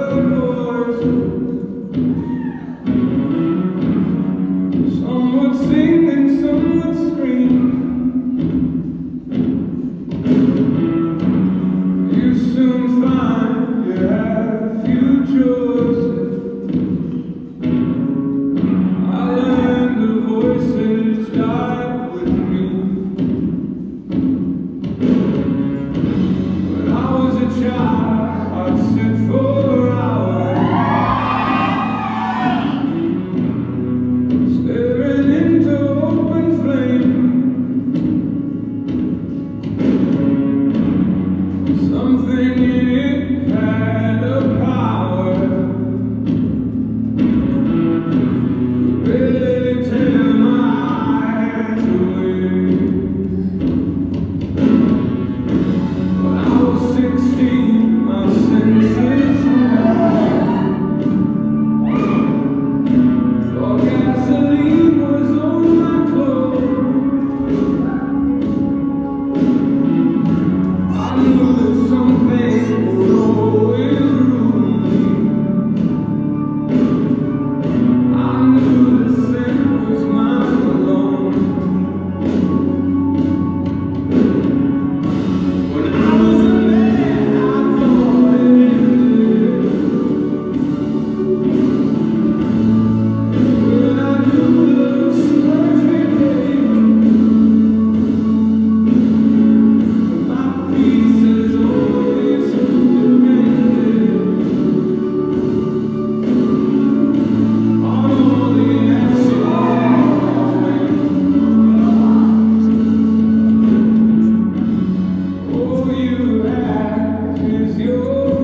love you.